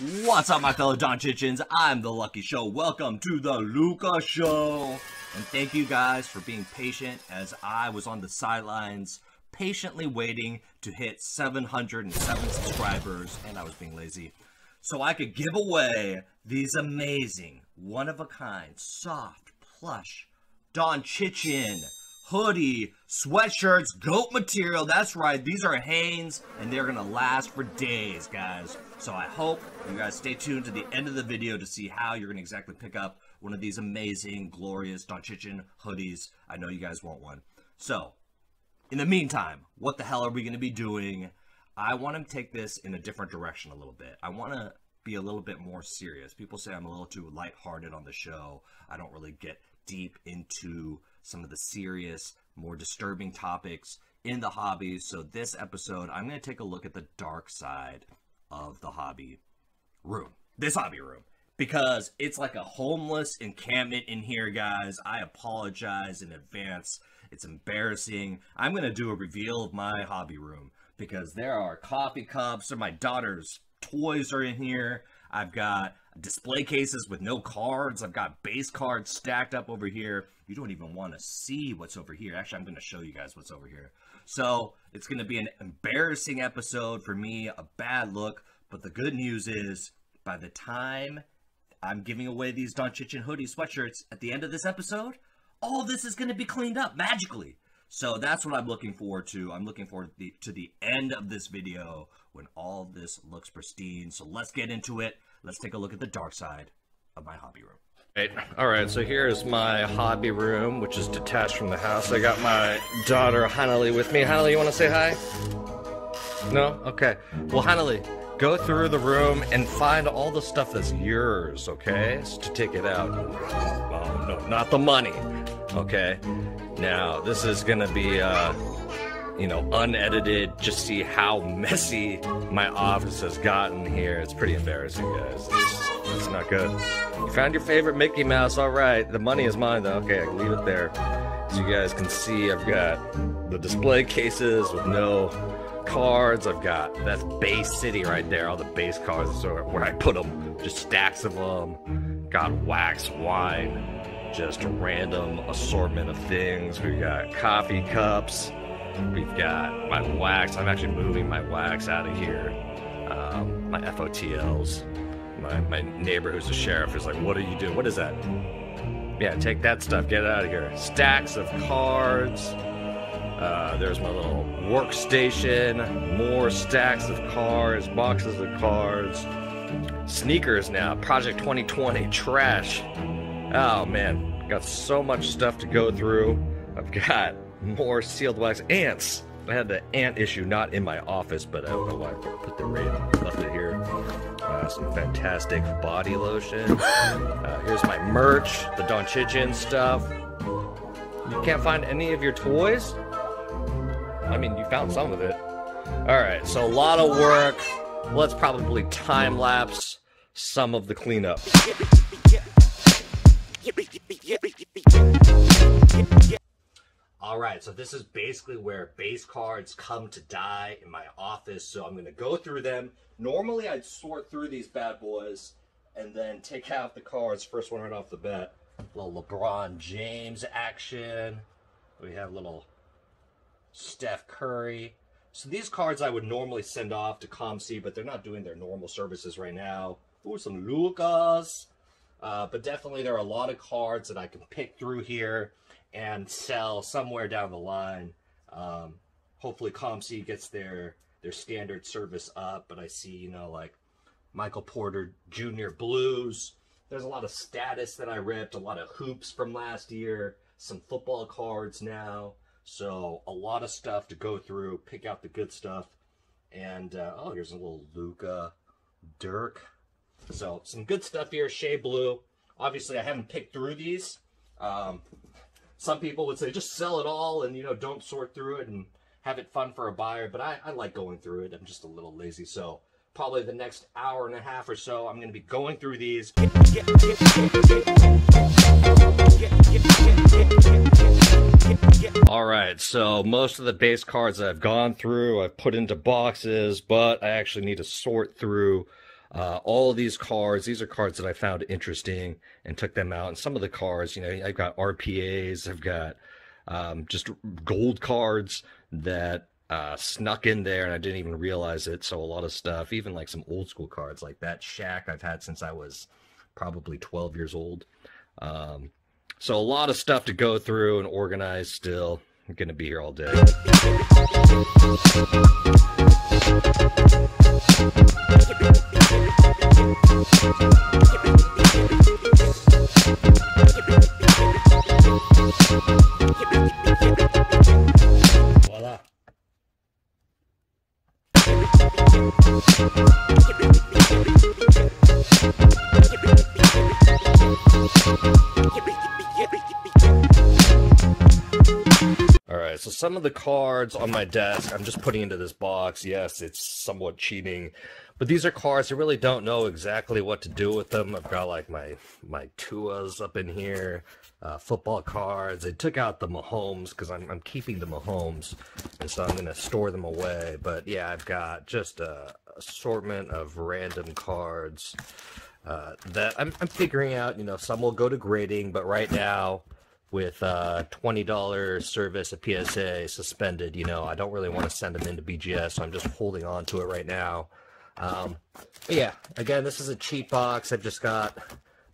What's up, my fellow Doncicians? I'm the Lucky Show. Welcome to the Luka Show. And thank you guys for being patient as I was on the sidelines patiently waiting to hit 707 subscribers, and I was being lazy, so I could give away these amazing, one of a kind, soft, plush Doncician hoodie, sweatshirts, goat material. That's right, these are Hanes, and they're gonna last for days, guys. So I hope you guys stay tuned to the end of the video to see how you're gonna exactly pick up one of these amazing, glorious Doncician hoodies. I know you guys want one. So, in the meantime, what the hell are we gonna be doing? I want to take this in a different direction a little bit. I want to be a little bit more serious. People say I'm a little too lighthearted on the show. I don't really get deep into some of the serious, more disturbing topics in the hobby. So, this episode, I'm going to take a look at the dark side of the hobby room. This hobby room. Because it's like a homeless encampment in here, guys. I apologize in advance. It's embarrassing. I'm going to do a reveal of my hobby room because there are coffee cups or my daughter's toys are in here. I've got display cases with no cards. I've got base cards stacked up over here. You don't even want to see what's over here. Actually, I'm going to show you guys what's over here. So it's going to be an embarrassing episode for me, a bad look. But the good news is, by the time I'm giving away these Doncician hoodie sweatshirts at the end of this episode, all this is going to be cleaned up magically. So that's what I'm looking forward to. I'm looking forward to the, to the end of this video when all this looks pristine. So let's get into it. Let's take a look at the dark side of my hobby room. Right. All right, so here's my hobby room, which is detached from the house. I got my daughter, Hanali, with me. Hanali, you want to say hi? No? Okay. Well, Hanali, go through the room and find all the stuff that's yours, okay? So to take it out. Oh, no, not the money, okay? Now, this is going to be, uh, you know, unedited, just see how messy my office has gotten here. It's pretty embarrassing, guys. It's, not good. You found your favorite Mickey Mouse, all right. The money is mine, though. Okay, I can leave it there. So you guys can see, I've got the display cases with no cards. I've got that's Bay City right there. All the base cards are where I put them. Just stacks of them. Got wax wine. Just a random assortment of things. We got coffee cups. We've got my wax. I'm actually moving my wax out of here. Um, my FOTLs. My, my neighbor who's a sheriff is like, What are you doing? What is that? Yeah, take that stuff. Get it out of here. Stacks of cards. Uh, there's my little workstation. More stacks of cards. Boxes of cards. Sneakers now. Project 2020. Trash. Oh man, got so much stuff to go through. I've got more sealed wax ants. I had the ant issue not in my office, but I don't know why I put the raid left it here. Uh, some fantastic body lotion. Uh, here's my merch, the Doncician stuff. You can't find any of your toys? I mean, you found some of it. All right, so a lot of work. Let's probably time lapse some of the cleanup. All right, so this is basically where base cards come to die in my office. So I'm to go through them. Normally, I'd sort through these bad boys and then take out the cards. First one right off the bat, little LeBron James action. We have little Steph Curry. So these cards I would normally send off to COMC, but they're not doing their normal services right now. Ooh, some Lukas. Uh, but definitely there are a lot of cards that I can pick through here and sell somewhere down the line. Um, hopefully COMC gets their their standard service up, but I see, you know, like Michael Porter Jr. Blues. There's a lot of status that I ripped, a lot of hoops from last year, some football cards now. So a lot of stuff to go through, pick out the good stuff. And, uh, oh, here's a little Luka Dirk. So some good stuff here, Shea Blue. Obviously, I haven't picked through these. Um, some people would say just sell it all and, you know, don't sort through it and have it fun for a buyer. But I, I like going through it. I'm just a little lazy. So probably the next hour and a half or so, I'm going to be going through these. All right, so most of the base cards I've gone through, I've put into boxes, but I actually need to sort through Uh, all these cards, these are cards that I found interesting and took them out. And some of the cards, you know, I've got RPAs, I've got um, just gold cards that uh, snuck in there and I didn't even realize it. So a lot of stuff, even like some old school cards like that Shack I've had since I was probably 12 years old. Um, so a lot of stuff to go through and organize still. I'm going to be here all day. Some of the cards on my desk, I'm just putting into this box. Yes, it's somewhat cheating, but these are cards I really don't know exactly what to do with them. I've got like my my Tuas up in here, uh, football cards. I took out the Mahomes because I'm I'm keeping the Mahomes, and so I'm gonna store them away. But yeah, I've got just a assortment of random cards uh, that I'm I'm figuring out. You know, some will go to grading, but right now with a $20 service at PSA suspended. You know, I don't really want to send them into BGS, so I'm just holding on to it right now. Um, yeah, again, this is a cheap box. I've just got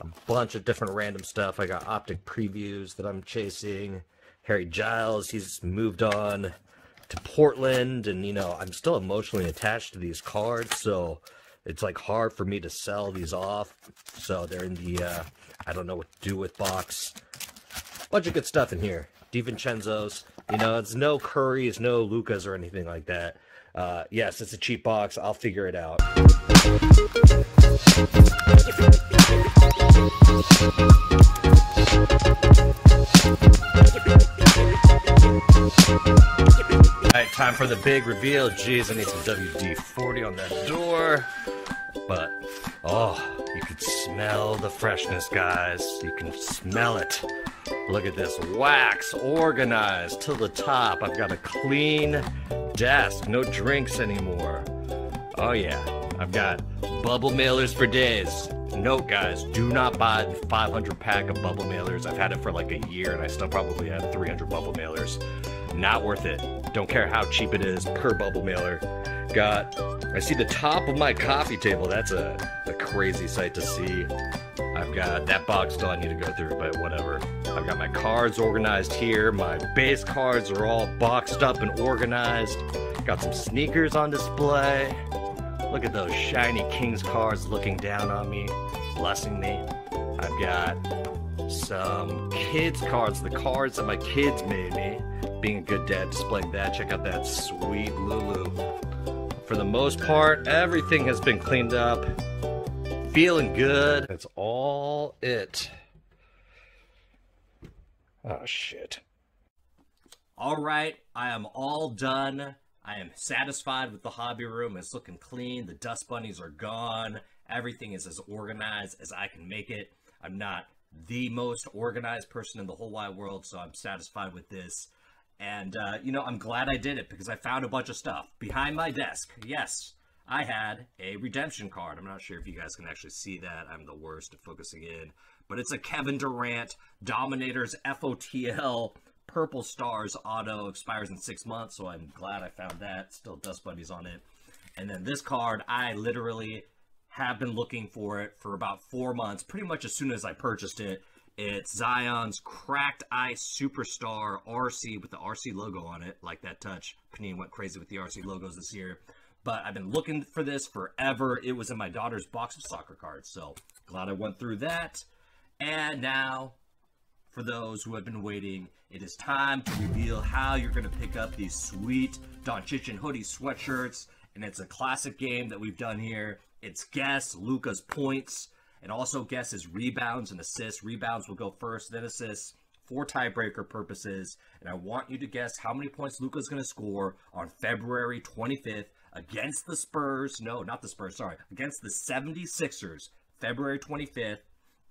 a bunch of different random stuff. I got optic previews that I'm chasing. Harry Giles, he's moved on to Portland, and you know, I'm still emotionally attached to these cards, so it's like hard for me to sell these off. So they're in the uh, I don't know what to do with box bunch of good stuff in here. DiVincenzo's, you know, it's no Curry's, no Lukas or anything like that. Uh, yes, it's a cheap box. I'll figure it out. All right, time for the big reveal. Jeez, I need some WD-40 on that door. But, oh, you can smell the freshness, guys. You can smell it. Look at this wax organized to the top. I've got a clean desk, no drinks anymore. Oh, yeah, I've got bubble mailers for days. Note, guys, do not buy the 500 pack of bubble mailers. I've had it for like a year and I still probably have 300 bubble mailers. Not worth it. Don't care how cheap it is per bubble mailer. Got, I see the top of my coffee table. That's a, a crazy sight to see. I've got that box still I need to go through, but whatever. I've got my cards organized here. My base cards are all boxed up and organized. Got some sneakers on display. Look at those shiny Kings cards looking down on me, blessing me. I've got some kids cards, the cards that my kids made me. Being a good dad, displaying that. Check out that sweet Lulu. For the most part, everything has been cleaned up. Feeling good. That's all it. Oh, shit. All right, I am all done. I am satisfied with the hobby room. It's looking clean. The dust bunnies are gone. Everything is as organized as I can make it. I'm not the most organized person in the whole wide world, so I'm satisfied with this. And, uh, you know, I'm glad I did it because I found a bunch of stuff behind my desk. Yes, I had a redemption card. I'm not sure if you guys can actually see that. I'm the worst at focusing in. But it's a Kevin Durant Dominators FOTL Purple Stars auto. Expires in six months, so I'm glad I found that. Still Dust Bunnies on it. And then this card, I literally have been looking for it for about four months, pretty much as soon as I purchased it. It's Zion's Cracked Ice Superstar RC with the RC logo on it. Like that touch. Panini went crazy with the RC logos this year. But I've been looking for this forever. It was in my daughter's box of soccer cards. So glad I went through that. And now, for those who have been waiting, it is time to reveal how you're going to pick up these sweet Doncician hoodie sweatshirts. And it's a classic game that we've done here. It's guess Luka's points and also guess his rebounds and assists. Rebounds will go first, then assists for tiebreaker purposes. And I want you to guess how many points Luka's going to score on February 25th against the Spurs. No, not the Spurs, sorry. Against the 76ers, February 25th.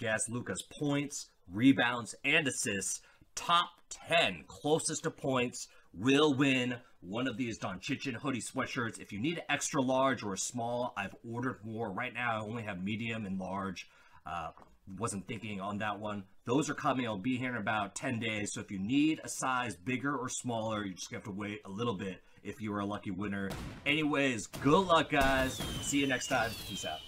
Guess Luka's points, rebounds, and assists. Top 10 closest to points will win one of these Doncician hoodie sweatshirts. If you need an extra large or a small, I've ordered more. Right now, I only have medium and large. Uh, wasn't thinking on that one. Those are coming. I'll be here in about 10 days. So if you need a size bigger or smaller, you just have to wait a little bit if you are a lucky winner. Anyways, good luck, guys. See you next time. Peace out.